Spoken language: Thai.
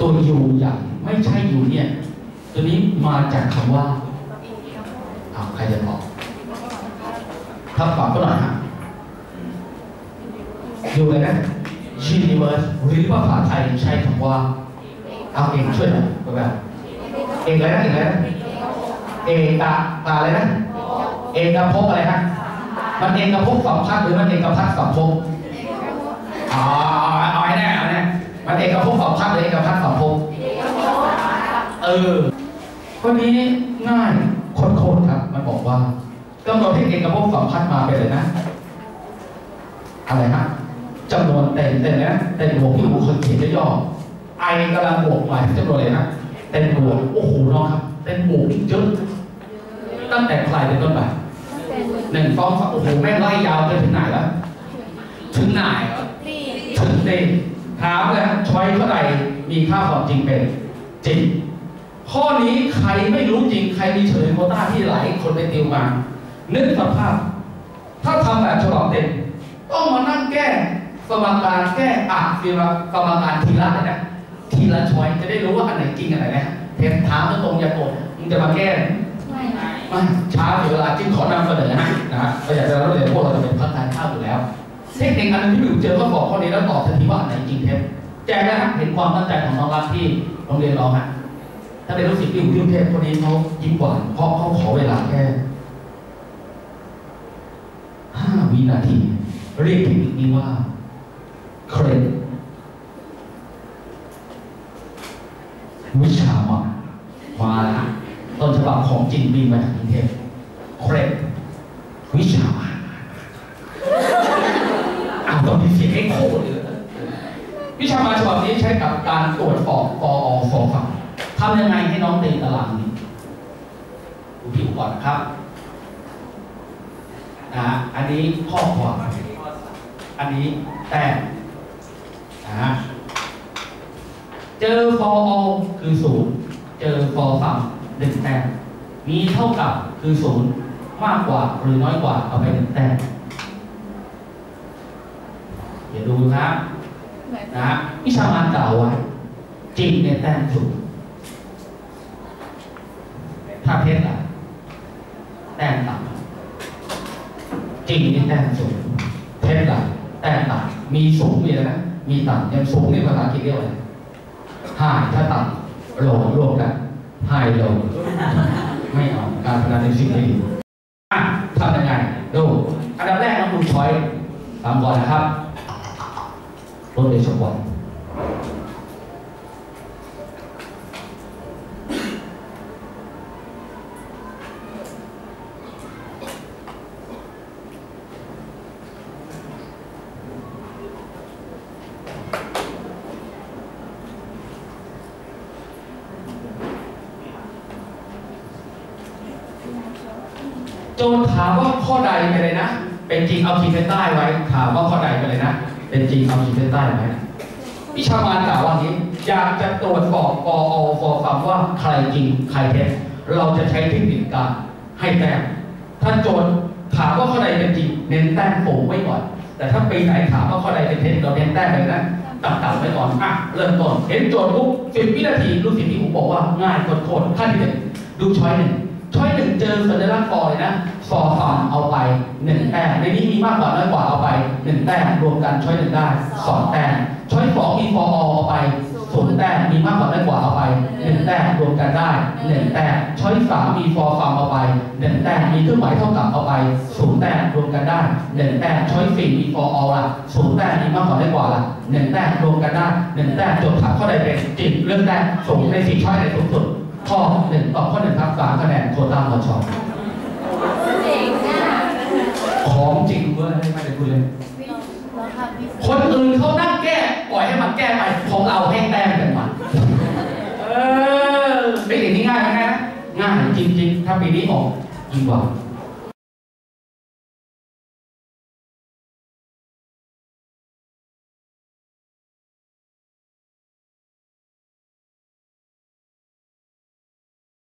ตัวยูอย่างไม่ใช่ยูเนี่ย ตัวนี้มาจากคำว่าอาใครจะตอบทับปากก็หน่อยฮะยูเลยนะ universe หรือว่าภาษาไทยใช้คำว่า เอาเองช่วยหน่อยแบบเอกอะไรนะเอกอะไรนะเอกตาตาอะไรนะ เอกภพอะไรฮะมันเอกภพสัมพัทธ์หรือมันเอกพัทธ์สัมภพอ๋อเอาให้แน่เอาให้แน่ มันเอกภพสัมพัทธ์หรือเอกพัทธ์สัมภพเออคนนี้ง่ายโคตรๆครับ มันบอกว่ากำหนดให้เอกภพสัมพัทธ์มาไปเลยนะ อะไรฮะจำนวนเต็มเต็มนะเต็มบวกที่ผมเคยเขียนย่อๆไอกำลังบวกหมายถึงจำนวนอะไรนะเต็มบวกโอ้โหน้องครับเต็มบวกเยอะตั้งแต่ใครเป็นต้นไปหนึ่งสองสามโอ้โหแม่ไล่ยาวไปถึงไหนแล้วถึงไหนถึงเต็ม ถามเลยฮะช้อยเท่าไหร่มีค่าความจริงเป็นจริง ข้อนี้ใครไม่รู้จริงใครมีเฉลยโควต้าที่หลายคนไปติวมานึกสภาพ ถ้าทำแบบฉบับเต็มต้องมานั่งแก้สมการแก้อะฟีละสมการทีละเลยนะทีละช้อยจะได้รู้ว่าอันไหนจริงอันไหนนะเทปถามตรงๆอย่าโกรธมึงจะมาแก้ไม่ช้าเสียเวลาจึงขอนำเสนอให้นะฮะเราอยากจะรู้เลยพวกเราจะเป็นพักทานข้าวอยู่แล้ว เทคนิคอันนึงที่อยู่เจอข้อสอบข้อนี้แล้วตอบทันทีว่าอันไหนจริงเท็จแจ้งนะฮะเห็นความตั้งใจของน้องรักที่โรงเรียนเราฮะถ้าเป็นลูกศิษย์ที่อยู่ที่กรุงเทพคนนี้เขายิ่งกว่าเพราะเขาขอเวลาแค่ห้าวินาที เรียกเทคนิคนี้ว่าเครดวิชามามาแล้วต้นฉบับของจริงบินมาจากกรุงเทพเครด วิชามาฉบับนี้ใช้กับการตรวจสอบกอสฝั่งทำยังไงให้น้องเตีตารางนี้ดูที่อุปกรณ์นะครับนะฮะอันนี้ข้อความอันนี้แต้มนะฮะเจอ for all คือศูนย์เจอ for some หนึ่งแต้มมีเท่ากับคือศูนย์มากกว่าหรือน้อยกว่าเอาไปหนึ่งแต้มเดี๋ยวดูนะ นะฮะวิชามานกล่าวไว้จริงเนี่ยแต้มศูนย์ถ้าเท็จล่ะแต้มต่ำจริงนี่แต้มสูงเท็จล่ะแต้มต่ำมีสูงมีอะไรนะมีต่ำยังสูงนี่ภาษาอังกฤษเรียกว่าอะไรหายถ้าต่ำโลงรวมกันหายโลไม่เอาการพนันในสิ่งที่ดีทำยังไงดูอันดับแรกเราดูช้อยตามก่อนนะครับ รถเดชบอลโจทย์ถามว่าข้อใดไปเลยนะ เป็นจริงเอาขีดเส้นใต้ไว้ ถามว่าข้อใด เป็นจริงเอาขีดเส้นใต้ไว้วิชามานกล่าวว่านี้ อยากจะตรวจสอบกออฟอคำว่าใครจริงใครเท็จเราจะใช้เทคนิคการให้แต้มถ้านโจทย์ถามว่าข้อใดเป็นจริง เน้นแต้มสูงไว้ก่อน แต่ถ้าปีไหนถามว่าข้อใดเป็นเท็จเราเน้นแต้มไปนะต่ำๆไว้ก่อนอะเริ่มต้นเห็นโจทย์ปุ๊บสิบวินาทีลูกศิษย์ที่ผมบอกว่าง่ายโคตรขั้นที่หนึ่งดู choice หนึ่ง choice หนึ่งเจอสัญลักษณ์ for เลยนะ for some เอาไป ในนี้มีมากกว่าน้อยกว่าเอาไปหนึ่งแต้มรวมกัน choice หนึ่งได้สองแต้ม choice สองมี for all เอาไปศูนย์แต้มมีมากกว่าน้อยกว่าเอาไปหนึ่งแต้มรวมกันได้หนึ่งแต้ม choice สามมี for some เอาไปหนึ่งแต้มมีเครื่องหมายเท่ากับเอาไปศูนย์แต้มรวมกันได้หนึ่งแต้ม choice สี่มี for all เอาละศูนย์แต้มมีมากกว่าน้อยกว่าละหนึ่งแต้มรวมกันได้หนึ่งแต้มจบถามข้อใดเป็นจริงเรื่องแต้มสูงในสี่ช้อยในสูงสุดข้อหนึ่งตอบข้อหนึ่งครับสามคะแนนโควต้ามชองจริงเว้ยไม่ได้ พูดเลยคนอื่นเขานั่งแก้ ปล่อยให้มันแก้ไป ของเราให้แต้มกันมาเออเป็นอย่างนี้ง่ายไหมนะง่ายจริงๆ ถ้าปีนี้ออกยิ่งกว่า